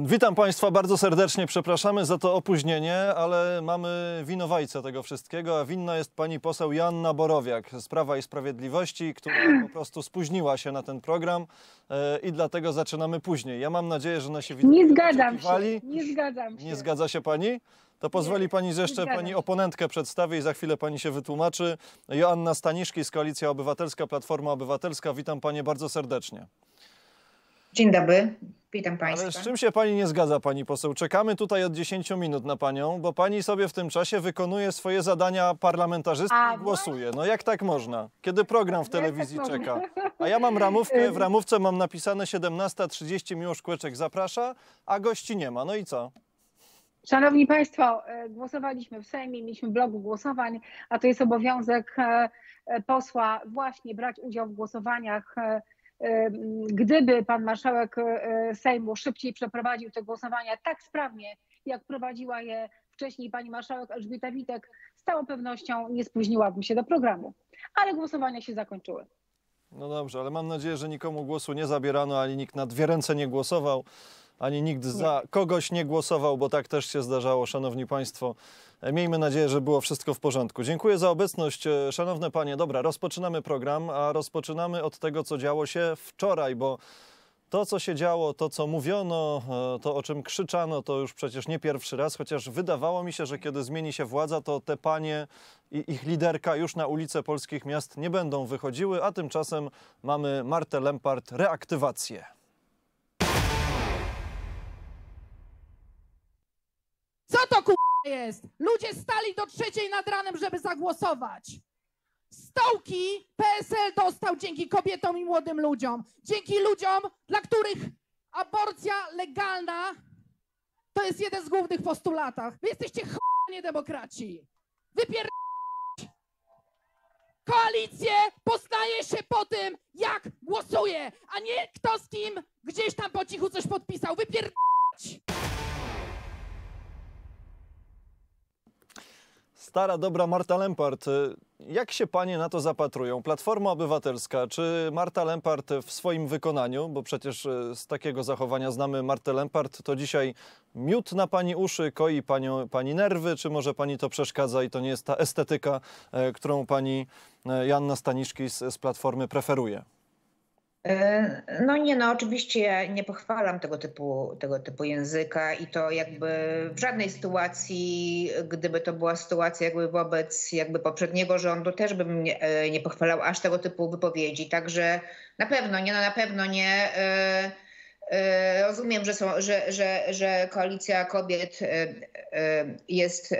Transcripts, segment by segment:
Witam Państwa bardzo serdecznie. Przepraszamy za to opóźnienie, ale mamy winowajcę tego wszystkiego, a winna jest pani poseł Joanna Borowiak z Prawa i Sprawiedliwości, która po prostu spóźniła się na ten program e, i dlatego zaczynamy później. Ja mam nadzieję, że nasi widzowie Nie zgadzam się. Nie zgadzam się. Nie zgadza się pani? To pozwoli pani, że jeszcze pani oponentkę przedstawię i za chwilę pani się wytłumaczy. Joanna Staniszki z Koalicja Obywatelska, Platforma Obywatelska. Witam panie bardzo serdecznie. Dzień dobry, witam Państwa. Ale z czym się pani nie zgadza, pani poseł? Czekamy tutaj od 10 minut na panią, bo pani sobie w tym czasie wykonuje swoje zadania parlamentarzystki A, i głosuje. No jak tak można? Kiedy program w telewizji czeka? A ja mam ramówkę, w ramówce mam napisane 17.30, Miłosz Kłeczek zaprasza, a gości nie ma. No i co? Szanowni Państwo, e, głosowaliśmy w Sejmie, mieliśmy bloku głosowań, a to jest obowiązek e, e, posła właśnie brać udział w głosowaniach. Gdyby pan marszałek e, Sejmu szybciej przeprowadził te głosowania tak sprawnie, jak prowadziła je wcześniej pani marszałek Elżbieta Witek, z całą pewnością nie spóźniłabym się do programu. Ale głosowania się zakończyły. No dobrze, ale mam nadzieję, że nikomu głosu nie zabierano, ani nikt na dwie ręce nie głosował, ani nikt za kogoś nie głosował, bo tak też się zdarzało, szanowni państwo. E, Miejmy nadzieję, że było wszystko w porządku. Dziękuję za obecność, e, szanowne panie. Dobra, rozpoczynamy program, a rozpoczynamy od tego, co działo się wczoraj, bo to, co się działo, to, co mówiono, e, to, o czym krzyczano, to już przecież nie pierwszy raz, chociaż wydawało mi się, że kiedy zmieni się władza, to te panie i ich liderka już na ulice polskich miast nie będą wychodziły, a tymczasem mamy Martę Lempart reaktywację. To k***a jest? Ludzie stali do trzeciej nad ranem, żeby zagłosować. Stołki PSL dostał dzięki kobietom i młodym ludziom. Dzięki ludziom, dla których aborcja legalna to jest jeden z głównych postulatów. Wy jesteście ch**a nie demokraci. Wypier... Koalicję poznaje się po tym, jak głosuje, a nie kto z kim gdzieś tam po cichu coś podpisał. Wypier... Stara, dobra Marta Lempart, y, jak się panie na to zapatrują? Platforma Obywatelska, czy Marta Lempart w swoim wykonaniu, bo przecież y, z takiego zachowania znamy Martę Lempart, to dzisiaj miód na pani uszy, koi panią, pani nerwy, czy może pani to przeszkadza i to nie jest ta estetyka, e, którą pani Janna Staniszki z, z Platformy preferuje? E, No nie, no oczywiście ja nie pochwalam tego typu, tego typu języka i to jakby w żadnej sytuacji, gdyby to była sytuacja jakby wobec jakby poprzedniego rządu, też bym nie, e, nie pochwalał aż tego typu wypowiedzi. Także na pewno nie, no na pewno nie. E, Rozumiem, że, są, że, że, że koalicja kobiet jest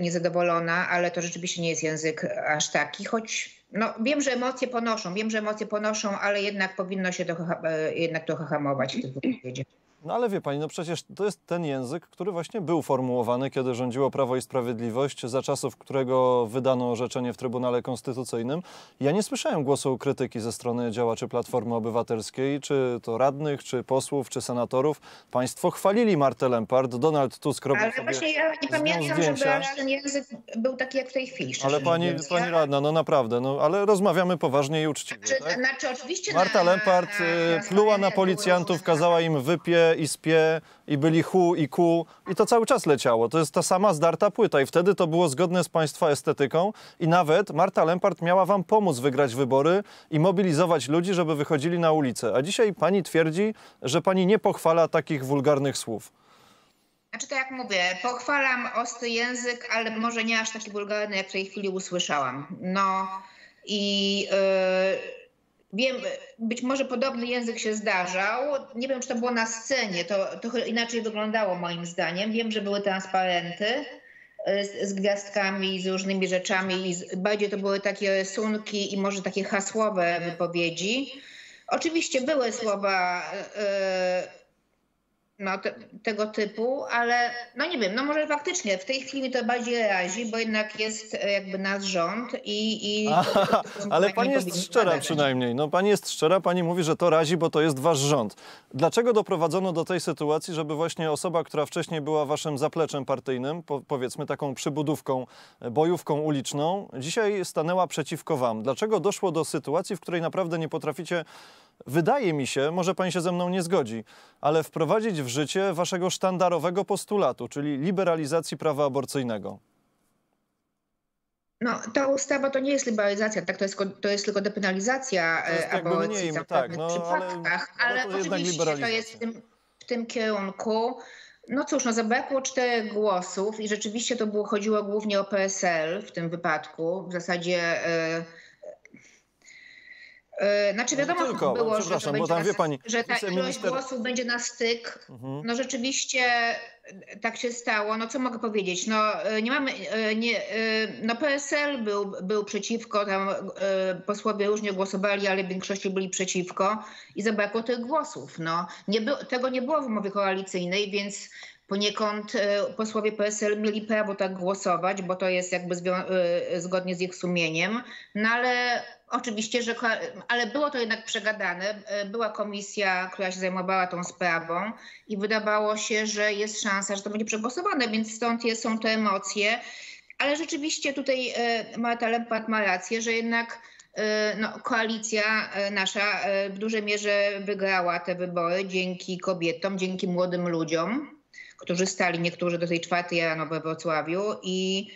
niezadowolona, ale to rzeczywiście nie jest język aż taki, choć no, wiem, że emocje ponoszą, wiem, że emocje ponoszą, ale jednak powinno się trochę, e, jednak trochę hamować w tych wypowiedziach. No ale wie pani, no przecież to jest ten język, który właśnie był formułowany, kiedy rządziło Prawo i Sprawiedliwość, za czasów którego wydano orzeczenie w Trybunale Konstytucyjnym. Ja nie słyszałem głosu krytyki ze strony działaczy Platformy Obywatelskiej, czy to radnych, czy posłów, czy senatorów. Państwo chwalili Martę Lempart, Donald Tusk robił Ale właśnie ja nie pamiętam, żeby aż ten język był taki jak w tej chwili. Ale pani, mówiąc. pani radna, no naprawdę, no ale rozmawiamy poważnie i uczciwie, Znaczy, tak? znaczy oczywiście Marta na- Lempart na- y, na pluła na policjantów, kazała im wypie i spie i byli hu i ku i to cały czas leciało. To jest ta sama zdarta płyta i wtedy to było zgodne z państwa estetyką i nawet Marta Lempart miała wam pomóc wygrać wybory i mobilizować ludzi, żeby wychodzili na ulicę. A dzisiaj pani twierdzi, że pani nie pochwala takich wulgarnych słów. Znaczy to jak mówię, pochwalam ostry język, ale może nie aż taki wulgarny, jak w tej chwili usłyszałam. No i yy, wiem, być może podobny język się zdarzał. Nie wiem, czy to było na scenie, to trochę inaczej wyglądało moim zdaniem. Wiem, że były transparenty yy, z, z gwiazdkami, z różnymi rzeczami i z, bardziej to były takie rysunki i może takie hasłowe wypowiedzi. Oczywiście były słowa yy, no, te, tego typu, ale no nie wiem, no może faktycznie w tej chwili to bardziej razi, bo jednak jest e, jakby nasz rząd i... i Aha, ale pani jest szczera badać. przynajmniej. No pani jest szczera, pani mówi, że to razi, bo to jest wasz rząd. Dlaczego doprowadzono do tej sytuacji, żeby właśnie osoba, która wcześniej była waszym zapleczem partyjnym, po, powiedzmy taką przybudówką, e, bojówką uliczną, dzisiaj stanęła przeciwko wam? Dlaczego doszło do sytuacji, w której naprawdę nie potraficie wydaje mi się, może pani się ze mną nie zgodzi, ale wprowadzić w życie waszego sztandarowego postulatu, czyli liberalizacji prawa aborcyjnego. No, ta ustawa to nie jest liberalizacja, tak? To jest, to jest tylko depenalizacja To jest e, aborcji mniej, w tak, no, ale- przypadkach, ale ale, to jednak oczywiście to jest w tym, w tym kierunku. No cóż, no zabrakło czterech głosów i rzeczywiście to było, chodziło głównie o PSL w tym wypadku. W zasadzie... E, e, znaczy No wiadomo tylko, było, że, to będzie na, pani, że ta ilość głosów będzie na styk Mhm. no rzeczywiście tak się stało. No co mogę powiedzieć? No e, nie mamy, e, nie, e, no PSL był, był przeciwko, tam e, posłowie różnie głosowali, ale w większości byli przeciwko i zabrakło tych głosów. No, nie było, tego nie było w umowie koalicyjnej, więc poniekąd e, posłowie PSL mieli prawo tak głosować, bo to jest jakby e, zgodnie z ich sumieniem. No ale oczywiście, że ale było to jednak przegadane. E, Była komisja, która się zajmowała tą sprawą i wydawało się, że jest szansa, że to będzie przegłosowane, więc stąd jest, są te emocje. Ale rzeczywiście tutaj Marta Lempart ma rację, że jednak no, koalicja nasza w dużej mierze wygrała te wybory dzięki kobietom, dzięki młodym ludziom, którzy stali niektórzy do tej czwartej rano we Wrocławiu i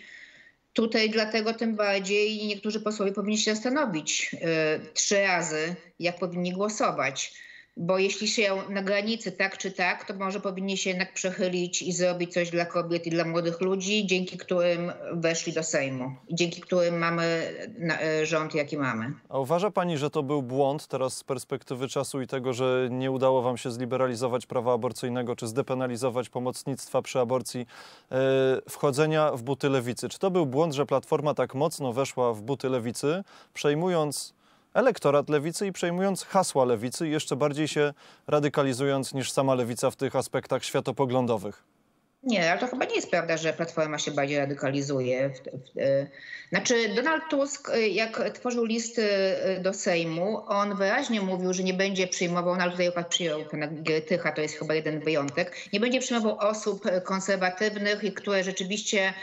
Tutaj dlatego tym bardziej niektórzy posłowie powinni się zastanowić e, trzy razy, jak powinni głosować. Bo jeśli się na granicy tak czy tak, to może powinni się jednak przechylić i zrobić coś dla kobiet i dla młodych ludzi, dzięki którym weszli do Sejmu. Dzięki którym mamy e, rząd, jaki mamy. A uważa pani, że to był błąd teraz z perspektywy czasu i tego, że nie udało wam się zliberalizować prawa aborcyjnego czy zdepenalizować pomocnictwa przy aborcji, e, wchodzenia w buty lewicy? Czy to był błąd, że Platforma tak mocno weszła w buty lewicy, przejmując elektorat lewicy i przejmując hasła lewicy jeszcze bardziej się radykalizując niż sama lewica w tych aspektach światopoglądowych? Nie, ale to chyba nie jest prawda, że Platforma się bardziej radykalizuje. Znaczy Donald Tusk, e, jak tworzył listy e, do Sejmu, on wyraźnie mówił, że nie będzie przyjmował, no ale tutaj akurat przyjął pana Giertycha, to jest chyba jeden wyjątek, nie będzie przyjmował osób e, konserwatywnych, i które rzeczywiście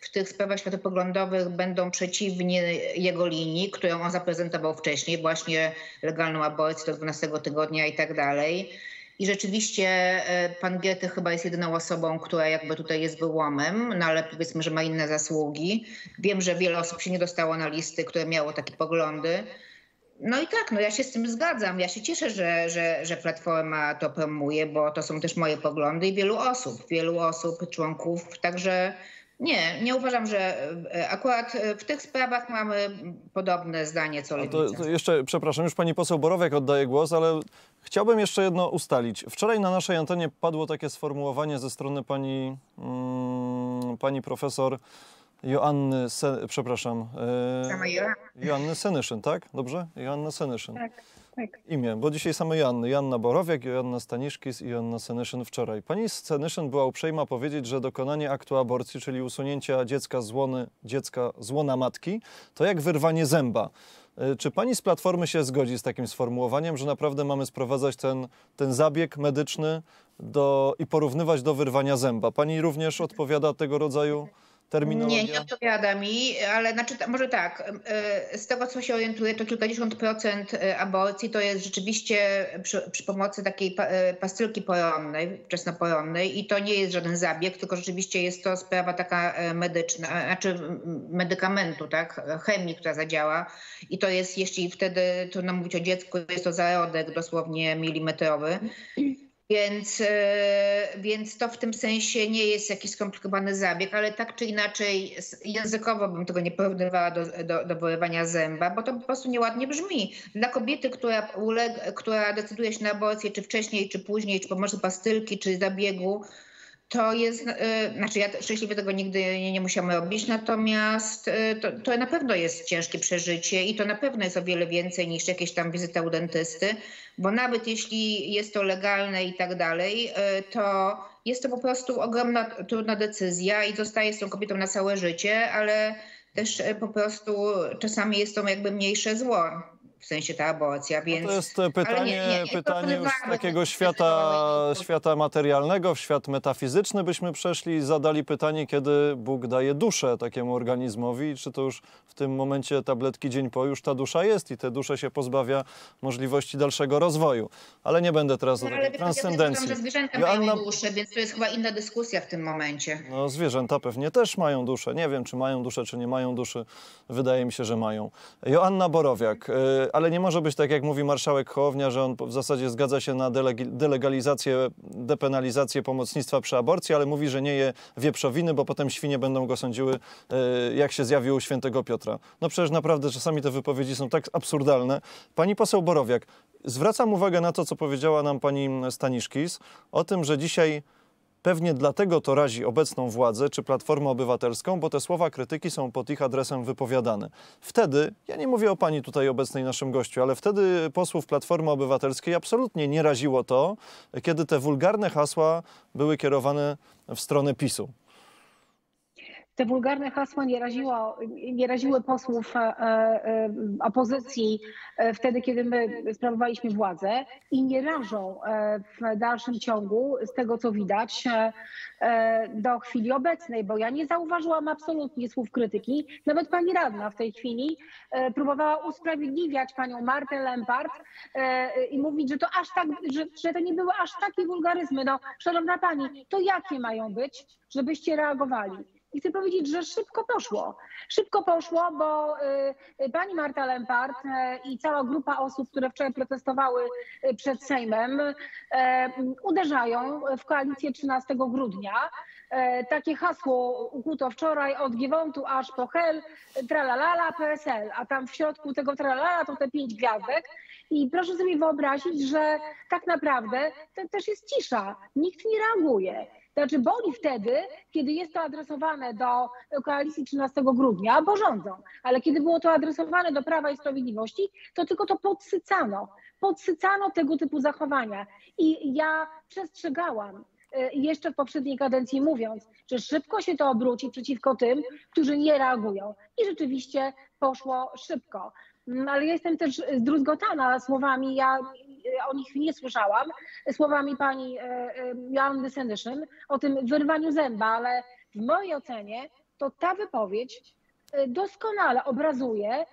w tych sprawach światopoglądowych będą przeciwni jego linii, którą on zaprezentował wcześniej, właśnie legalną aborcję do 12 tygodnia i tak dalej. I rzeczywiście e, pan Goethe chyba jest jedyną osobą, która jakby tutaj jest wyłomem, no ale powiedzmy, że ma inne zasługi. Wiem, że wiele osób się nie dostało na listy, które miało takie poglądy. No i tak, no ja się z tym zgadzam. Ja się cieszę, że, że, że Platforma to promuje, bo to są też moje poglądy i wielu osób, wielu osób, członków. Także nie, nie uważam, że e, akurat e, w tych sprawach mamy podobne zdanie co lewica. to, to jeszcze, przepraszam, już pani poseł Borowiak oddaje głos, ale chciałbym jeszcze jedno ustalić. Wczoraj na naszej antenie padło takie sformułowanie ze strony pani, mm, pani profesor Joanny, Se, przepraszam, e, Joanna. Joanny Senyszyn, tak? Dobrze? Joanna Senyszyn. Tak, tak. Imię, bo dzisiaj same Joanny. Joanna Borowiak, Joanna Staniszkis i Joanna Senyszyn wczoraj. Pani Senyszyn była uprzejma powiedzieć, że dokonanie aktu aborcji, czyli usunięcia dziecka z łony, dziecka z łona matki, to jak wyrwanie zęba. Y, Czy pani z Platformy się zgodzi z takim sformułowaniem, że naprawdę mamy sprowadzać ten, ten zabieg medyczny do, i porównywać do wyrwania zęba? Pani również odpowiada tego rodzaju terminologia? Nie, nie odpowiada mi, ale znaczy, może tak, e, z tego co się orientuję, to kilkadziesiąt procent e, aborcji to jest rzeczywiście przy, przy pomocy takiej e, pastylki poronnej, wczesnoporonnej i to nie jest żaden zabieg, tylko rzeczywiście jest to sprawa taka medyczna, znaczy medykamentu, tak, chemii, która zadziała i to jest, jeśli wtedy trudno mówić o dziecku, jest to zarodek dosłownie milimetrowy. Więc, e, więc to w tym sensie nie jest jakiś skomplikowany zabieg, ale tak czy inaczej językowo bym tego nie porównywała do, do, do wyrywania zęba, bo to po prostu nieładnie brzmi. Dla kobiety, która, uleg, która decyduje się na aborcję, czy wcześniej, czy później, czy pomocą pastylki, czy zabiegu, to jest, e, znaczy ja szczęśliwie tego nigdy nie, nie musiałam robić, natomiast e, to, to na pewno jest ciężkie przeżycie i to na pewno jest o wiele więcej niż jakieś tam wizyta u dentysty, bo nawet jeśli jest to legalne i tak dalej, e, to jest to po prostu ogromna, trudna decyzja i zostaje z tą kobietą na całe życie, ale też po prostu czasami jest to jakby mniejsze zło. W sensie ta aborcja, więc... To jest e, pytanie, nie, nie, nie pytanie już z takiego świata, świata materialnego, w świat metafizyczny byśmy przeszli i zadali pytanie, kiedy Bóg daje duszę takiemu organizmowi, czy to już w tym momencie tabletki dzień po już ta dusza jest i tę duszę się pozbawia możliwości dalszego rozwoju. Ale nie będę teraz o No, takiej ja też uważam, transcendencji. że zwierzęta Joanna- mają duszę, więc to jest chyba inna dyskusja w tym momencie. No, zwierzęta pewnie też mają duszę. Nie wiem, czy mają duszę, czy nie mają duszy. Wydaje mi się, że mają. Joanna Borowiak, y, ale nie może być tak, jak mówi marszałek Hołownia, że on w zasadzie zgadza się na delegalizację, depenalizację pomocnictwa przy aborcji, ale mówi, że nie je wieprzowiny, bo potem świnie będą go sądziły, y, jak się zjawił u świętego Piotra. No przecież naprawdę czasami te wypowiedzi są tak absurdalne. Pani poseł Borowiak, zwracam uwagę na to, co powiedziała nam pani Staniszkis, o tym, że dzisiaj Pewnie dlatego to razi obecną władzę czy Platformę Obywatelską, bo te słowa krytyki są pod ich adresem wypowiadane. Wtedy, ja nie mówię o pani tutaj obecnej naszym gościu, ale wtedy posłów Platformy Obywatelskiej absolutnie nie raziło to, kiedy te wulgarne hasła były kierowane w stronę PiSu. Te wulgarne hasła nie, raziło, nie raziły posłów e, e, opozycji e, wtedy, kiedy my sprawowaliśmy władzę i nie rażą w dalszym ciągu, z tego co widać, do chwili obecnej, bo ja nie zauważyłam absolutnie słów krytyki. Nawet pani radna w tej chwili próbowała usprawiedliwiać panią Martę Lempart i mówić, że to aż tak, że, że to nie były aż takie wulgaryzmy. No, szanowna pani, to jakie mają być, żebyście reagowali? I chcę powiedzieć, że szybko poszło. Szybko poszło, bo y, y, pani Marta Lempart y, i cała grupa osób, które wczoraj protestowały przed Sejmem, uderzają w koalicję 13 grudnia. Takie hasło ukuto wczoraj od Giewontu aż po Hel, tralalala, PSL, a tam w środku tego tralalala to te pięć gwiazdek. I proszę sobie wyobrazić, że tak naprawdę to też jest cisza. Nikt nie reaguje. Znaczy boli wtedy, kiedy jest to adresowane do koalicji 13 grudnia, bo rządzą. Ale kiedy było to adresowane do Prawa i Sprawiedliwości, to tylko to podsycano. Podsycano tego typu zachowania. I ja przestrzegałam e, jeszcze w poprzedniej kadencji mówiąc, że szybko się to obróci przeciwko tym, którzy nie reagują. I rzeczywiście poszło szybko. Mm, Ale jestem też zdruzgotana słowami, ja o nich nie słyszałam, słowami pani e, e, Joanny Senyszyn o tym wyrwaniu zęba, ale w mojej ocenie to ta wypowiedź e, doskonale obrazuje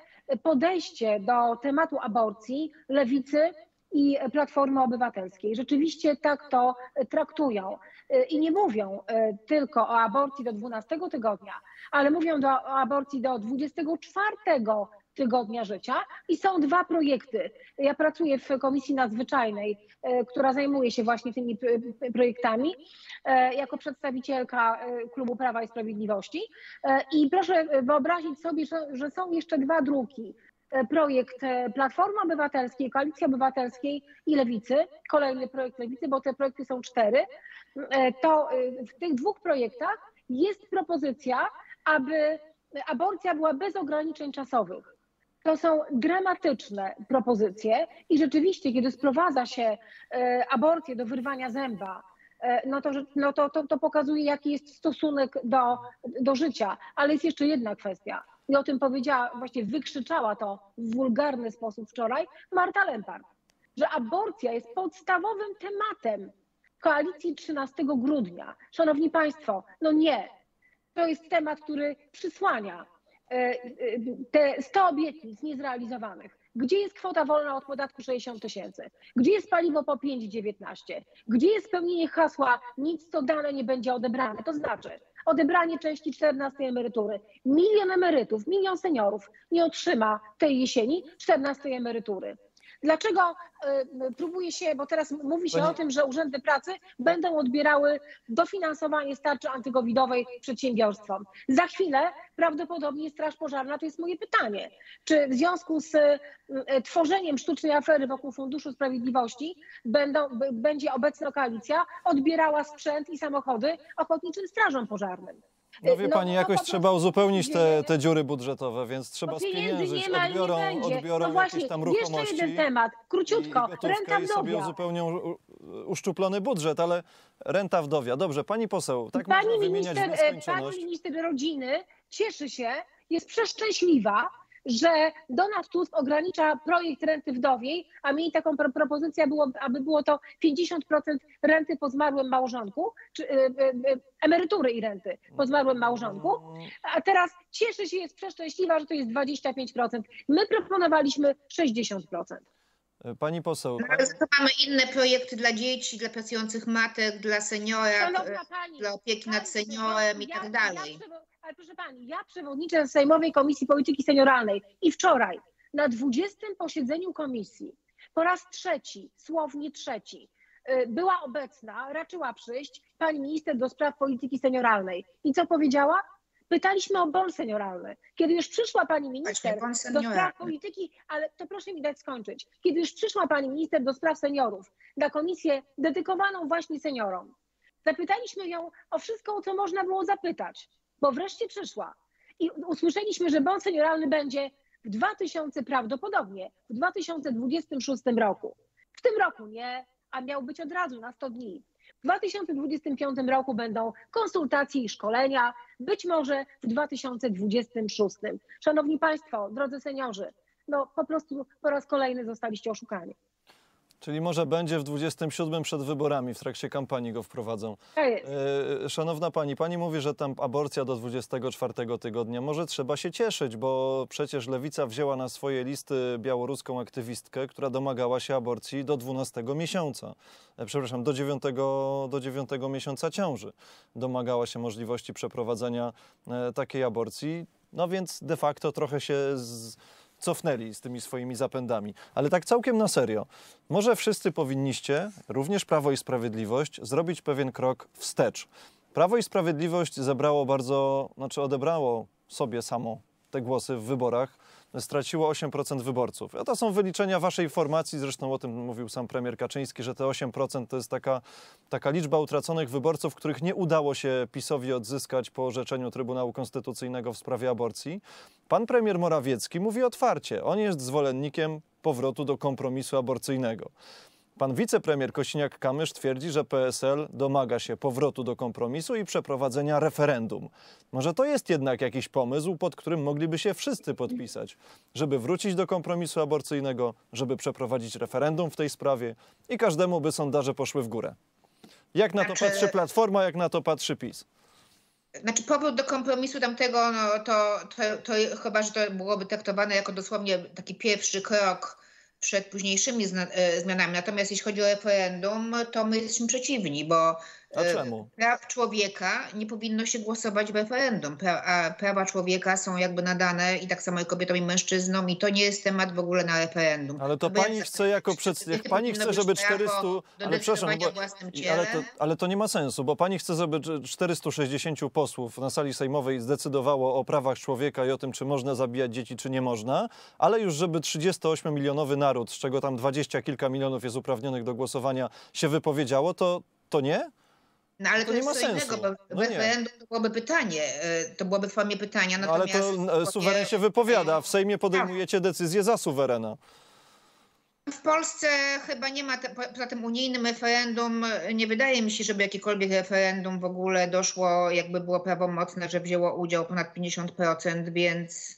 podejście do tematu aborcji lewicy i Platformy Obywatelskiej. Rzeczywiście tak to traktują i nie mówią tylko o aborcji do 12 tygodnia, ale mówią do, o aborcji do 24 tygodnia życia i są dwa projekty. Ja pracuję w Komisji Nadzwyczajnej, e, która zajmuje się właśnie tymi projektami e, jako przedstawicielka e, Klubu Prawa i Sprawiedliwości i proszę wyobrazić sobie, że, są jeszcze dwa druki. Projekt Platformy Obywatelskiej, Koalicji Obywatelskiej i Lewicy, kolejny projekt Lewicy, bo te projekty są cztery, to w tych dwóch projektach jest propozycja, aby aborcja była bez ograniczeń czasowych. To są dramatyczne propozycje i rzeczywiście, kiedy sprowadza się e, aborcję do wyrwania zęba, e, no to, no to, to, to pokazuje, jaki jest stosunek do, do życia. Ale jest jeszcze jedna kwestia. I o tym powiedziała, właśnie wykrzyczała to w wulgarny sposób wczoraj Marta Lempart, że aborcja jest podstawowym tematem koalicji 13 grudnia. Szanowni Państwo, no nie. To jest temat, który przysłania te 100 obietnic niezrealizowanych. Gdzie jest kwota wolna od podatku 60 tysięcy? Gdzie jest paliwo po 5,19? Gdzie jest spełnienie hasła nic co dane nie będzie odebrane? To znaczy odebranie części 14 emerytury. Milion emerytów, milion seniorów nie otrzyma tej jesieni 14 emerytury. Dlaczego próbuje się, bo teraz mówi się Pani- o tym, że urzędy pracy będą odbierały dofinansowanie starczy antykowidowej przedsiębiorstwom. Za chwilę prawdopodobnie Straż Pożarna, to jest moje pytanie, czy w związku z y, tworzeniem sztucznej afery wokół Funduszu Sprawiedliwości będą, będzie obecna koalicja odbierała sprzęt i samochody ochotniczym strażom pożarnym. No wie No, pani, no jakoś po trzeba uzupełnić te, te dziury budżetowe, więc trzeba spieniężyć, nie ma i nie odbiorą, będzie. odbiorą no właśnie, jakieś tam jeszcze ruchomości. jeden temat, króciutko, i renta i sobie wdowia. uzupełnią uszczuplony budżet, ale renta wdowia. Dobrze, pani poseł, tak pani, można wymieniać minister, w e, pani minister rodziny cieszy się, jest przeszczęśliwa, że Donald Tusk ogranicza projekt renty wdowiej, a mieli taką pro propozycję, było, aby było to 50% renty po zmarłym małżonku, czy y, y, emerytury i renty po zmarłym małżonku. A teraz cieszy się, jest przeszczęśliwa, że to jest 25%. My proponowaliśmy 60%. Pani poseł, No, mamy inne projekty dla dzieci, dla pracujących matek, dla seniora, pani, dla opieki nad Pani seniorem i ja- tak ja dalej. przewo- ale proszę pani, ja przewodniczę Sejmowej Komisji Polityki Senioralnej i wczoraj na 20 posiedzeniu komisji po raz trzeci, słownie trzeci, y, była obecna, raczyła przyjść pani minister do spraw polityki senioralnej. I co powiedziała? Pytaliśmy o bon senioralny. Kiedy już przyszła pani minister do spraw polityki, ale to proszę mi dać skończyć. Kiedy już przyszła pani minister do spraw seniorów na komisję dedykowaną właśnie seniorom, Zapytaliśmy ją o wszystko, o co można było zapytać, bo wreszcie przyszła. I usłyszeliśmy, że bon senioralny będzie w 2000, prawdopodobnie w 2026 roku. W tym roku nie, a miał być od razu na 100 dni. W 2025 roku będą konsultacje i szkolenia, być może w 2026. Szanowni Państwo, drodzy seniorzy, no po prostu po raz kolejny zostaliście oszukani. Czyli może będzie w 27 przed wyborami, w trakcie kampanii go wprowadzą. E, Szanowna pani, pani mówi, że tam aborcja do 24 tygodnia. Może trzeba się cieszyć, bo przecież lewica wzięła na swoje listy białoruską aktywistkę, która domagała się aborcji do 12 miesiąca. E, Przepraszam, do 9, do 9 miesiąca ciąży. Domagała się możliwości przeprowadzenia e, takiej aborcji. No więc de facto trochę się z, cofnęli z tymi swoimi zapędami. Ale tak całkiem na serio. Może wszyscy powinniście, również Prawo i Sprawiedliwość, zrobić pewien krok wstecz. Prawo i Sprawiedliwość zebrało bardzo, znaczy odebrało sobie samo te głosy w wyborach, straciło 8% wyborców. A to są wyliczenia waszej formacji, zresztą o tym mówił sam premier Kaczyński, że te 8% to jest taka, taka liczba utraconych wyborców, których nie udało się PiSowi odzyskać po orzeczeniu Trybunału Konstytucyjnego w sprawie aborcji. Pan premier Morawiecki mówi otwarcie, on jest zwolennikiem powrotu do kompromisu aborcyjnego. Pan wicepremier Kosiniak-Kamysz twierdzi, że PSL domaga się powrotu do kompromisu i przeprowadzenia referendum. Może to jest jednak jakiś pomysł, pod którym mogliby się wszyscy podpisać, żeby wrócić do kompromisu aborcyjnego, żeby przeprowadzić referendum w tej sprawie i każdemu by sondaże poszły w górę. Jak na to Znaczy- patrzy Platforma, jak na to patrzy PiS? Znaczy powrót do kompromisu tamtego, no to, to, to chyba, że to byłoby traktowane jako dosłownie taki pierwszy krok przed późniejszymi e, zmianami. Natomiast jeśli chodzi o referendum, to my jesteśmy przeciwni, bo A e, czemu? praw człowieka nie powinno się głosować w referendum. Pra, a prawa człowieka są jakby nadane i tak samo i kobietom i mężczyznom i to nie jest temat w ogóle na referendum. Ale to ja pani chce jako przed... Jak pani chce, żeby prawo 400... do Ale przepraszam, bo... Ale to, ale to nie ma sensu, bo pani chce, żeby 460 posłów na sali sejmowej zdecydowało o prawach człowieka i o tym, czy można zabijać dzieci, czy nie można, ale już żeby 38-milionowy naród, z czego tam 20 kilka milionów jest uprawnionych do głosowania, się wypowiedziało, to, to nie? No ale To to, nie ma sensu. innego, bo No nie. referendum to byłoby pytanie, e, to byłoby w formie pytania, No, ale to e, suweren się wypowiada, w Sejmie podejmujecie Tak. decyzję za suwerena. W Polsce chyba nie ma, te, po- poza tym unijnym referendum, e, nie wydaje mi się, żeby jakiekolwiek referendum w ogóle doszło, jakby było prawomocne, że wzięło udział ponad 50%, więc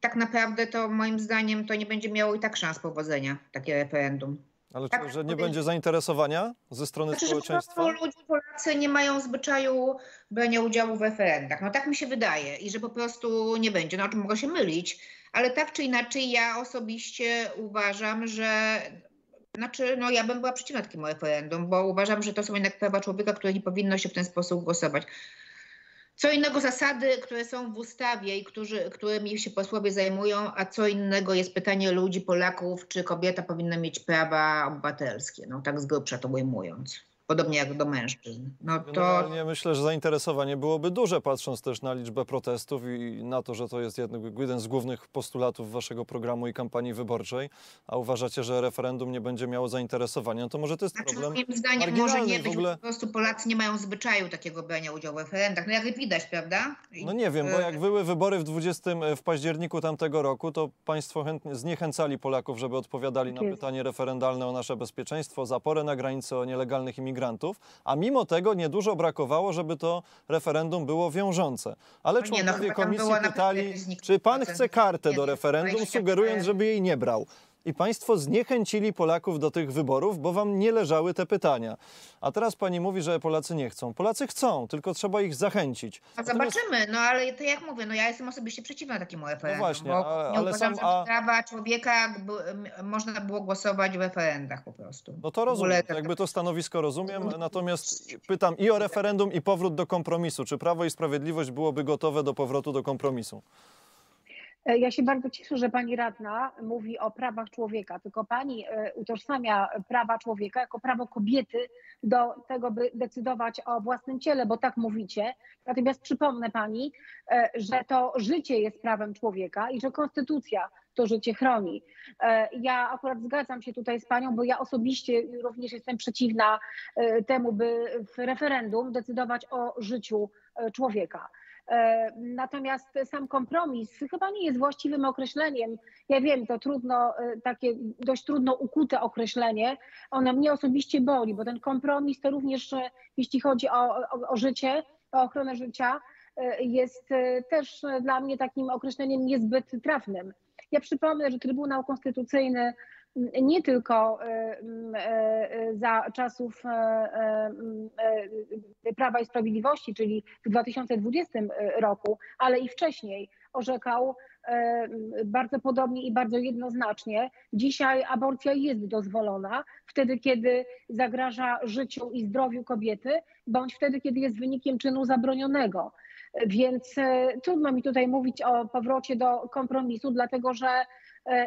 tak naprawdę to moim zdaniem to nie będzie miało i tak szans powodzenia, takie referendum. Ale Tak, czy, że nie będzie zainteresowania ze strony Znaczy, że po społeczeństwa? prostu ludzie, Polacy nie mają zwyczaju brania udziału w referendach. No tak mi się wydaje i że po prostu nie będzie. No mogę się mylić, ale tak czy inaczej ja osobiście uważam, że znaczy, no ja bym była przeciwna takiemu referendum, bo uważam, że to są jednak prawa człowieka, które nie powinno się w ten sposób głosować. Co innego zasady, które są w ustawie i którzy, którymi się posłowie zajmują, a co innego jest pytanie ludzi, Polaków, czy kobieta powinna mieć prawa obywatelskie, no tak z grubsza to ujmując. Podobnie jak do mężczyzn. No to Generalnie myślę, że zainteresowanie byłoby duże, patrząc też na liczbę protestów i na to, że to jest jeden, z głównych postulatów waszego programu i kampanii wyborczej, a uważacie, że referendum nie będzie miało zainteresowania, no to może to jest znaczy, problem moim zdaniem może nie w być, ogóle. po prostu Polacy nie mają zwyczaju takiego brania udziału w referendach. No jak widać, prawda? I- No nie wiem, bo e, jak były wybory w 20 w październiku tamtego roku, to państwo chętnie zniechęcali Polaków, żeby odpowiadali na pytanie referendalne o nasze bezpieczeństwo, zaporę na granicy, o nielegalnych imigrantów. Migrantów, a mimo tego niedużo brakowało, żeby to referendum było wiążące. Ale No nie, no członkowie chyba tam komisji pytali, czy pan chce kartę Nie, do nie, referendum, 24. sugerując, żeby jej nie brał. I państwo zniechęcili Polaków do tych wyborów, bo wam nie leżały te pytania. A teraz pani mówi, że Polacy nie chcą. Polacy chcą, tylko trzeba ich zachęcić. A Natomiast- zobaczymy, no ale to jak mówię, no ja jestem osobiście przeciwna takiemu referendum, właśnie, bo a- nie ale uważam, sam- a- że prawa człowieka można było głosować w referendach po prostu. No to rozumiem, tak- jakby to stanowisko rozumiem, natomiast pytam i o referendum, i powrót do kompromisu. Czy Prawo i Sprawiedliwość byłoby gotowe do powrotu do kompromisu? E, Ja się bardzo cieszę, że pani radna mówi o prawach człowieka, tylko pani e, utożsamia prawa człowieka jako prawo kobiety do tego, by decydować o własnym ciele, bo tak mówicie. Natomiast przypomnę pani, e, że to życie jest prawem człowieka i że konstytucja to życie chroni. Ja akurat zgadzam się tutaj z panią, bo ja osobiście również jestem przeciwna temu, by w referendum decydować o życiu człowieka. E, Natomiast sam kompromis chyba nie jest właściwym określeniem. Ja wiem, to trudno, e, takie dość trudno ukute określenie. Ono mnie osobiście boli, bo ten kompromis to również, e, jeśli chodzi o, o, o życie, o ochronę życia, jest też dla mnie takim określeniem niezbyt trafnym. Ja przypomnę, że Trybunał Konstytucyjny nie tylko e, e, za czasów e, Prawa i Sprawiedliwości, czyli w 2020 roku, ale i wcześniej orzekał bardzo podobnie i bardzo jednoznacznie. Dzisiaj aborcja jest dozwolona wtedy, kiedy zagraża życiu i zdrowiu kobiety, bądź wtedy, kiedy jest wynikiem czynu zabronionego. Więc trudno mi tutaj mówić o powrocie do kompromisu, dlatego że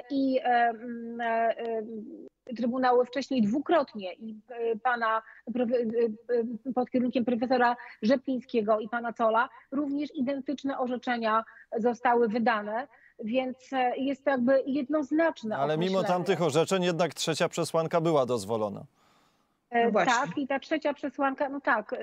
i e, m, e, e, Trybunały wcześniej dwukrotnie i e, pana e, e, pod kierunkiem profesora Rzeplińskiego i pana Cola również identyczne orzeczenia zostały wydane, więc e, jest to jakby jednoznaczne. Ale mimo tamtych orzeczeń jednak trzecia przesłanka była dozwolona. E, No tak, i ta trzecia przesłanka, no tak. e,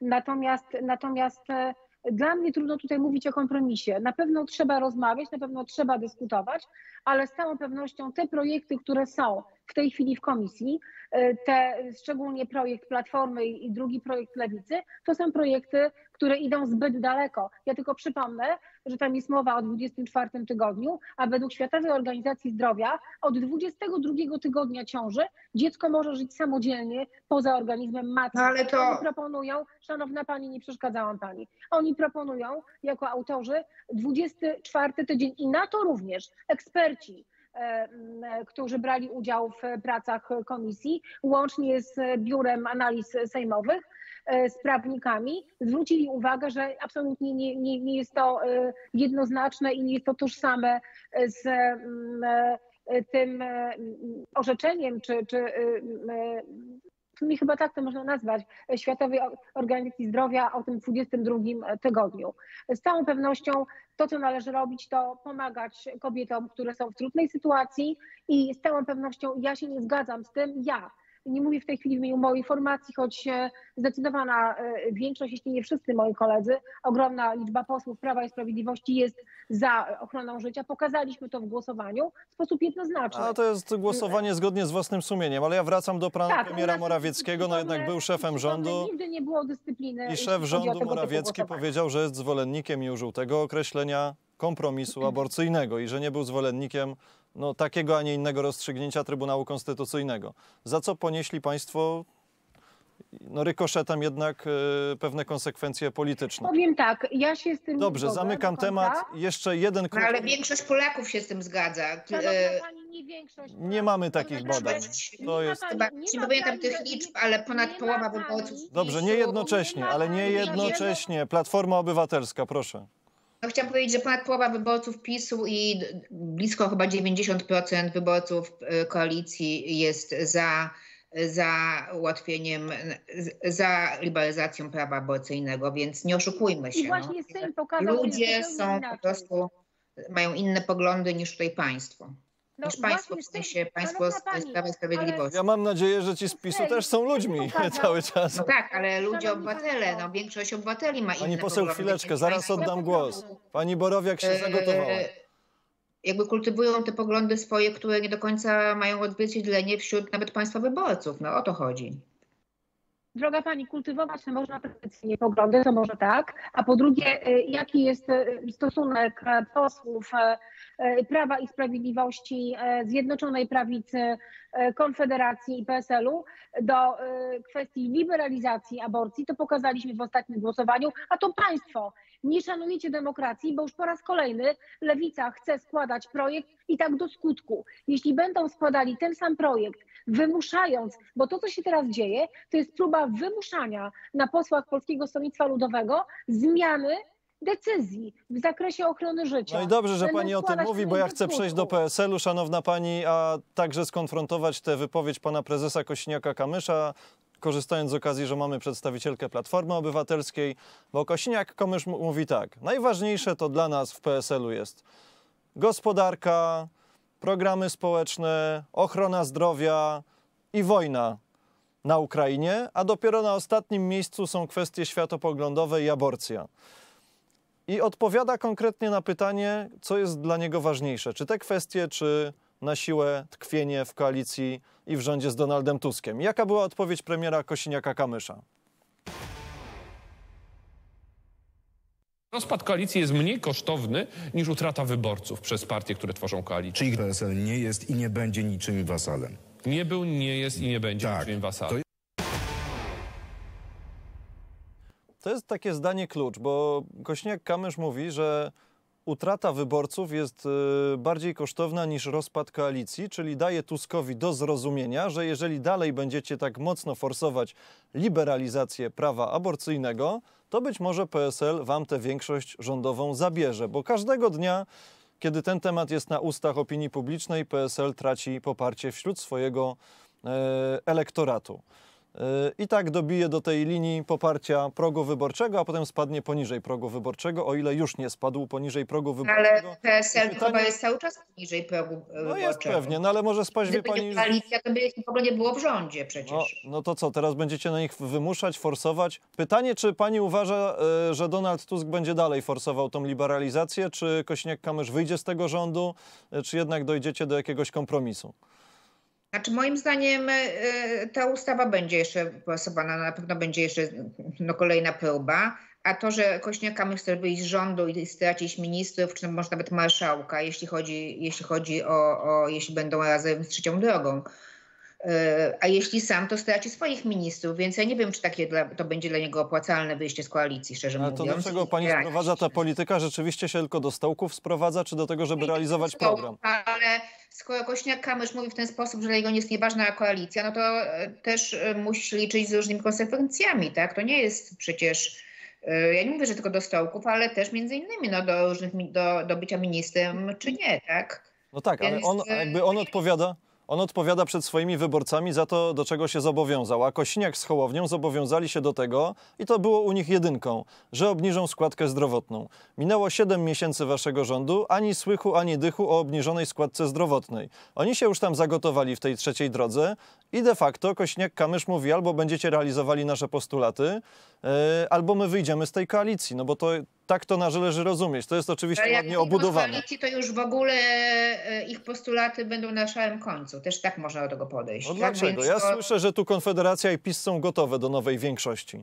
Natomiast, natomiast e, dla mnie trudno tutaj mówić o kompromisie. Na pewno trzeba rozmawiać, na pewno trzeba dyskutować, ale z całą pewnością te projekty, które są w tej chwili w komisji, e, te, szczególnie projekt Platformy i i drugi projekt Lewicy, to są projekty, które idą zbyt daleko. Ja tylko przypomnę, że tam jest mowa o 24 tygodniu, a według Światowej Organizacji Zdrowia od 22 tygodnia ciąży dziecko może żyć samodzielnie poza organizmem matki. No ale to- Oni proponują, szanowna pani, nie przeszkadzałam pani, oni proponują jako autorzy 24 tydzień i na to również eksperci którzy brali udział w pracach komisji, łącznie z Biurem Analiz Sejmowych, e, z prawnikami, zwrócili uwagę, że absolutnie nie, nie, nie jest to e, jednoznaczne i nie jest to tożsame z e, tym e, orzeczeniem, czy, czy e, e, sumie chyba tak to można nazwać, Światowej Organizacji Zdrowia o tym 22 tygodniu. Z całą pewnością to, co należy robić, to pomagać kobietom, które są w trudnej sytuacji i z całą pewnością ja się nie zgadzam z tym, ja nie mówię w tej chwili w imieniu mojej formacji, choć zdecydowana e, większość, jeśli nie wszyscy moi koledzy, ogromna liczba posłów Prawa i Sprawiedliwości jest za ochroną życia. Pokazaliśmy to w głosowaniu w sposób jednoznaczny. A to jest głosowanie zgodnie z własnym sumieniem, ale ja wracam do pana Tak, premiera Morawieckiego, no jednak był szefem rządu Nigdy nie było dyscypliny. i szef rządu Morawiecki powiedział, że jest zwolennikiem i użył tego określenia kompromisu aborcyjnego i że nie był zwolennikiem no, takiego, a nie innego rozstrzygnięcia Trybunału Konstytucyjnego. Za co ponieśli państwo no, rykoszetem jednak e, pewne konsekwencje polityczne. Powiem tak, ja się z tym Dobrze, zgodzę zamykam temat. Jeszcze jeden No ale krótki. większość Polaków się z tym zgadza. Szanowna e, pani, nie większość. Nie mamy takich badań. To jest- Chyba nie pamiętam tych liczb, ale ponad połowa wyborców Dobrze, nie jednocześnie, ale nie jednocześnie. Platforma Obywatelska, proszę. No, chciałam powiedzieć, że ponad połowa wyborców PiSu i blisko chyba 90% wyborców e, koalicji jest za, za ułatwieniem, za liberalizacją prawa aborcyjnego, więc nie oszukujmy się. I właśnie no. Sejm pokazał, Ludzie są inaczej. po prostu, mają inne poglądy niż tutaj państwo. No niż państwo, w sensie państwo z, pani, Prawa i Sprawiedliwości. Ja mam nadzieję, że ci z PiSu też są ludźmi cały czas. No tak, ale ludzie, obywatele, no większość obywateli ma inne Pani poseł, poglądy chwileczkę, zaraz oddam głos. Pani Borowiak się zagotowała. E, Jakby kultywują te poglądy swoje, które nie do końca mają odzwierciedlenie wśród nawet państwa wyborców. No o to chodzi. Droga pani, kultywować to można tradycyjnie poglądy, to może tak. A po drugie, y, jaki jest y, stosunek e, posłów e, e, Prawa i Sprawiedliwości, e, Zjednoczonej Prawicy, e, Konfederacji i PSL-u do e, kwestii liberalizacji aborcji, to pokazaliśmy w ostatnim głosowaniu, a to państwo nie szanujecie demokracji, bo już po raz kolejny Lewica chce składać projekt i tak do skutku. Jeśli będą składali ten sam projekt, wymuszając, bo to, co się teraz dzieje, to jest próba wymuszania na posłach Polskiego Stronnictwa Ludowego zmiany decyzji w zakresie ochrony życia. No i dobrze, że Będą pani o tym mówi, bo ja chcę przejść do. PSL-u, szanowna pani, a także skonfrontować tę wypowiedź pana prezesa Kośniaka-Kamysza, korzystając z okazji, że mamy przedstawicielkę Platformy Obywatelskiej, bo Kośniak-Kamysz m- mówi tak, najważniejsze to dla nas w PSL-u jest gospodarka, programy społeczne, ochrona zdrowia i wojna na Ukrainie, a dopiero na ostatnim miejscu są kwestie światopoglądowe i aborcja. I odpowiada konkretnie na pytanie, co jest dla niego ważniejsze. Czy te kwestie, czy na siłę tkwienie w koalicji i w rządzie z Donaldem Tuskiem. Jaka była odpowiedź premiera Kosiniaka-Kamysza? Rozpad koalicji jest mniej kosztowny niż utrata wyborców przez partie, które tworzą koalicję. Czyli PSL nie jest i nie będzie niczym wasalem. Nie był, nie jest i nie będzie Tak, niczym wasalem. to To jest takie zdanie klucz, bo Kośniak-Kamysz mówi, że utrata wyborców jest y, bardziej kosztowna niż rozpad koalicji, czyli daje Tuskowi do zrozumienia, że jeżeli dalej będziecie tak mocno forsować liberalizację prawa aborcyjnego, to być może PSL wam tę większość rządową zabierze, bo każdego dnia, kiedy ten temat jest na ustach opinii publicznej, PSL traci poparcie wśród swojego e, elektoratu. I tak dobije do tej linii poparcia progu wyborczego, a potem spadnie poniżej progu wyborczego, o ile już nie spadł poniżej progu wyborczego. Ale PSL Pytanie- chyba jest cały czas poniżej progu e, No jest wyborczego. pewnie, no ale może spaść, wie Gdyby pani... nie koalicja, to by ich w ogóle nie było w rządzie przecież. No, no to co, teraz będziecie na nich wymuszać, forsować? Pytanie, czy pani uważa, e, że Donald Tusk będzie dalej forsował tą liberalizację, czy Kośniak-Kamysz wyjdzie z tego rządu, e, czy jednak dojdziecie do jakiegoś kompromisu? Znaczy moim zdaniem e, ta ustawa będzie jeszcze głosowana, na pewno będzie jeszcze no, kolejna próba, a to, że Kośniak-Kamysz chce wyjść z rządu i stracić ministrów, czy może nawet marszałka, jeśli chodzi, jeśli chodzi o, o, jeśli będą razem z trzecią drogą, E, a jeśli sam, to straci swoich ministrów, więc ja nie wiem, czy takie dla, to będzie dla niego opłacalne wyjście z koalicji, szczerze Ale to mówiąc. do czego pani sprowadza ta polityka? Rzeczywiście się tylko do stołków sprowadza, czy do tego, żeby realizować program? Ale skoro Kośniak-Kamysz mówi w ten sposób, że dla niego nie jest nieważna koalicja, no to e, też e, musi liczyć z różnymi konsekwencjami, tak? To nie jest przecież, e, ja nie mówię, że tylko do stołków, ale też między innymi no, do różnych, do, do bycia ministrem, czy nie, tak? No tak, ale Więc, on, e, jakby on odpowiada, on odpowiada przed swoimi wyborcami za to, do czego się zobowiązał. A Kośniak z Hołownią zobowiązali się do tego, i to było u nich jedynką, że obniżą składkę zdrowotną. Minęło 7 miesięcy waszego rządu, ani słychu, ani dychu o obniżonej składce zdrowotnej. Oni się już tam zagotowali w tej trzeciej drodze i de facto Kośniak-Kamysz mówi, albo będziecie realizowali nasze postulaty, albo my wyjdziemy z tej koalicji, no bo to tak to należy rozumieć. To jest oczywiście Ale jak ładnie obudowane. koalicji, to już w ogóle e, ich postulaty będą na szarym końcu. Też tak można do tego podejść. No tak? dlaczego? Ja to- słyszę, że tu Konfederacja i PiS są gotowe do nowej większości.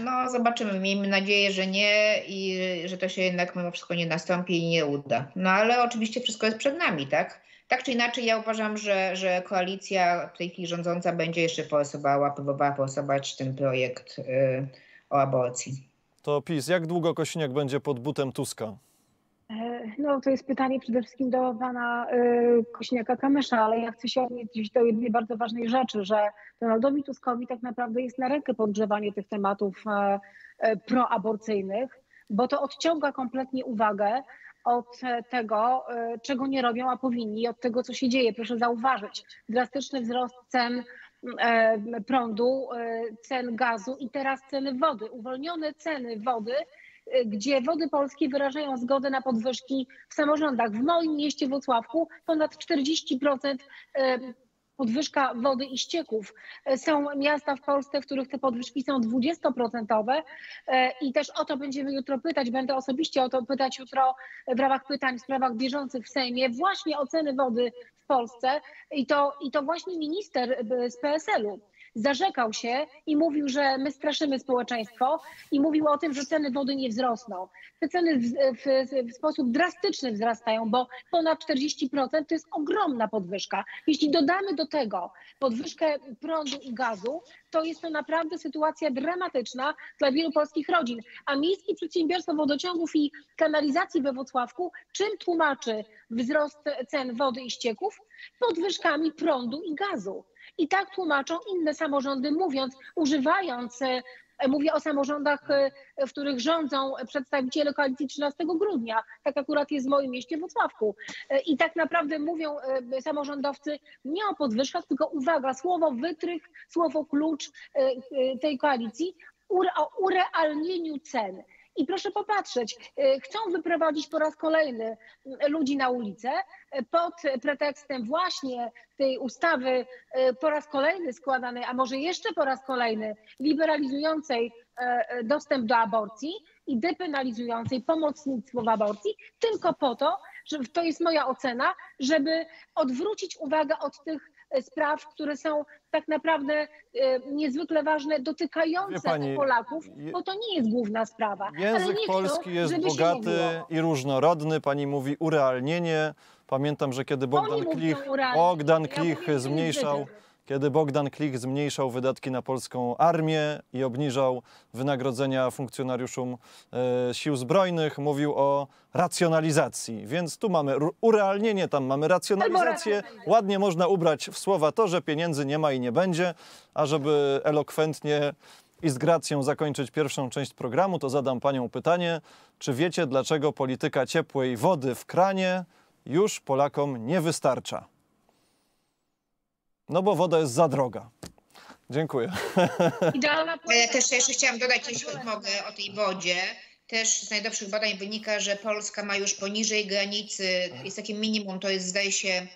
No, zobaczymy. Miejmy nadzieję, że nie i że to się jednak mimo wszystko nie nastąpi i nie uda. No ale oczywiście wszystko jest przed nami, tak? Tak czy inaczej, ja uważam, że, że koalicja w tej chwili rządząca będzie jeszcze forsowała, próbowała forsować ten projekt y, o aborcji. To PiS, jak długo Kosiniak będzie pod butem Tuska? E, No, to jest pytanie przede wszystkim do pana y, Kośniaka-Kamysza, ale ja chcę się odnieść do jednej bardzo ważnej rzeczy, że Donaldowi Tuskowi tak naprawdę jest na rękę podgrzewanie tych tematów e, proaborcyjnych, bo to odciąga kompletnie uwagę od tego, e, czego nie robią, a powinni, od tego, co się dzieje. Proszę zauważyć, drastyczny wzrost cen e, prądu, e, cen gazu i teraz ceny wody, uwolnione ceny wody y, gdzie Wody Polskie wyrażają zgodę na podwyżki w samorządach. W moim mieście Włocławku ponad 40% y, podwyżka wody i ścieków. Y, Są miasta w Polsce, w których te podwyżki są 20% y, i też o to będziemy jutro pytać. Będę osobiście o to pytać jutro w ramach pytań w sprawach bieżących w Sejmie właśnie o ceny wody w Polsce i to, i to właśnie minister y, z PSL-u zarzekał się i mówił, że my straszymy społeczeństwo i mówił o tym, że ceny wody nie wzrosną. Te ceny w, w, w sposób drastyczny wzrastają, bo ponad 40% to jest ogromna podwyżka. Jeśli dodamy do tego podwyżkę prądu i gazu, to jest to naprawdę sytuacja dramatyczna dla wielu polskich rodzin. A Miejskie Przedsiębiorstwo Wodociągów i Kanalizacji we Wrocławku czym tłumaczy wzrost cen wody i ścieków? Podwyżkami prądu i gazu. I tak tłumaczą inne samorządy, mówiąc, używając, e, mówię o samorządach, e, w których rządzą przedstawiciele koalicji 13 grudnia. Tak akurat jest w moim mieście Wrocławku. E, I tak naprawdę mówią e, samorządowcy nie o podwyżkach, tylko uwaga, słowo wytrych, słowo klucz e, e, tej koalicji, o urealnieniu cen. I proszę popatrzeć, e, chcą wyprowadzić po raz kolejny m, ludzi na ulicę e, pod pretekstem właśnie tej ustawy e, po raz kolejny składanej, a może jeszcze po raz kolejny liberalizującej e, e, dostęp do aborcji i depenalizującej pomocnictwo w aborcji, tylko po to, że to jest moja ocena, żeby odwrócić uwagę od tych e, spraw, które są tak naprawdę e, niezwykle ważne, dotykające pani, Polaków, bo to nie jest główna sprawa. Język chcą, polski jest bogaty i różnorodny. Pani mówi urealnienie. Pamiętam, że kiedy Bogdan Klich. Bogdan Ja Klich jest zmniejszał. Kiedy Bogdan Klich zmniejszał wydatki na polską armię i obniżał wynagrodzenia funkcjonariuszom e, sił zbrojnych, mówił o racjonalizacji. Więc tu mamy urealnienie, tam mamy racjonalizację. racjonalizację. Ładnie można ubrać w słowa to, że pieniędzy nie ma i nie będzie, a żeby elokwentnie i z gracją zakończyć pierwszą część programu, to zadam panią pytanie, czy wiecie, dlaczego polityka ciepłej wody w kranie już Polakom nie wystarcza? No bo woda jest za droga. Dziękuję. Idealna Ja też jeszcze chciałam dodać, jeśli mogę, o tej wodzie. Też z najnowszych badań wynika, że Polska ma już poniżej granicy, jest takie minimum, to jest zdaje się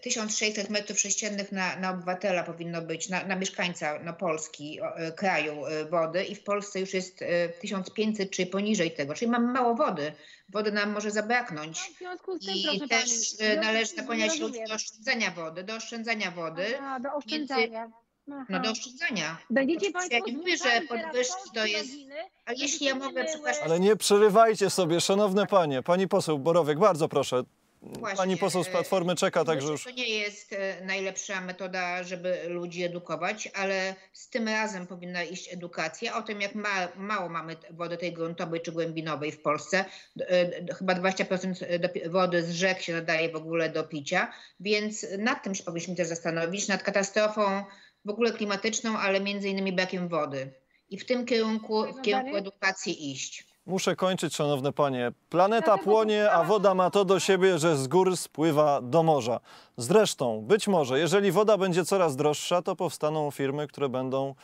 1600 metrów sześciennych na, na obywatela powinno być, na, na mieszkańca no, Polski, y, kraju y, wody i w Polsce już jest y, 1500 czy poniżej tego, czyli mamy mało wody. Wody nam może zabraknąć. W związku z tym, I też pani, y, należy nakłaniać ludzi do oszczędzania wody, do oszczędzania wody, Aha, do oszczędzania. Aha. no do oszczędzania. Będziecie Państwo ja nie mówię, że podwyżki to jest- żeby jeśli ja mogę, przepraszam, Ale nie przerywajcie sobie, szanowne panie. Pani poseł Borowiek, bardzo proszę. Właśnie, Pani poseł z e, Platformy czeka, także już... To nie jest e, najlepsza metoda, żeby ludzi edukować, ale z tym razem powinna iść edukacja o tym, jak ma, mało mamy wody tej gruntowej czy głębinowej w Polsce. E, Chyba 20% do pi- wody z rzek się nadaje w ogóle do picia, więc nad tym się powinniśmy też zastanowić, nad katastrofą w ogóle klimatyczną, ale między innymi brakiem wody. I w tym kierunku, w kierunku edukacji iść. Muszę kończyć, szanowne panie. Planeta płonie, a woda ma to do siebie, że z gór spływa do morza. Zresztą, być może, jeżeli woda będzie coraz droższa, to powstaną firmy, które będą.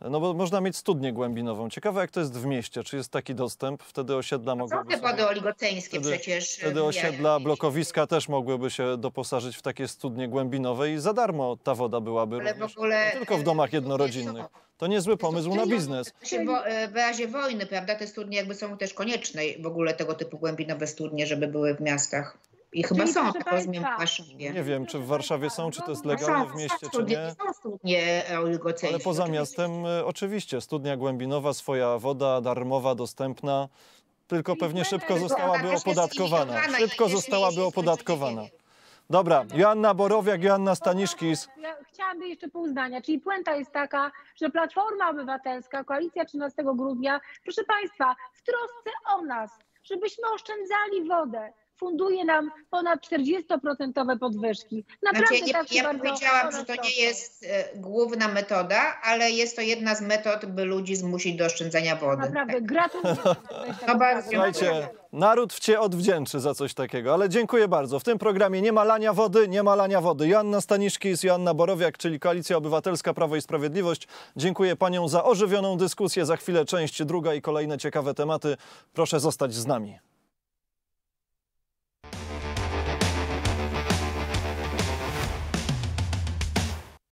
No bo można mieć studnię głębinową. Ciekawe, jak to jest w mieście. Czy jest taki dostęp? Wtedy osiedla Są mogłyby te sobie... wody oligoceńskie Wtedy- przecież. e, Wtedy w osiedla, blokowiska też mogłyby się doposażyć w takie studnie głębinowe i za darmo ta woda byłaby Ale w również. ogóle, Nie tylko w domach e, jednorodzinnych. są. To niezły pomysł na biznes. Wo- e, w razie wojny, prawda, te studnie jakby są też konieczne w ogóle tego typu głębinowe studnie, żeby były w miastach. I chyba Czyli są, tak rozumiem, w Warszawie. Nie wiem, czy w Warszawie są, czy to jest legalne w mieście, czy nie. Są studnie oligoceńskie. Ale poza oczywiście. miastem y, oczywiście studnia głębinowa, swoja woda darmowa, dostępna, tylko pewnie szybko zostałaby opodatkowana. Szybko zostałaby opodatkowana. Dobra, Joanna Borowiak, Joanna Staniszkis. Ja chciałabym jeszcze pół zdania, czyli puenta jest taka, że Platforma Obywatelska, Koalicja 13 grudnia, proszę Państwa, w trosce o nas, żebyśmy oszczędzali wodę, funduje nam ponad 40% podwyżki. Naprawdę Znaczy, ja tak ja powiedziałam, że to nie jest e, główna metoda, ale jest to jedna z metod, by ludzi zmusić do oszczędzania wody. Naprawdę, gratuluję. No bardzo Słuchajcie, naród cię odwdzięczy za coś takiego, ale dziękuję bardzo. W tym programie nie ma lania wody, nie ma lania wody. Joanna Staniszkis, Joanna Borowiak, czyli Koalicja Obywatelska Prawo i Sprawiedliwość. Dziękuję paniom za ożywioną dyskusję. Za chwilę część druga i kolejne ciekawe tematy. Proszę zostać z nami.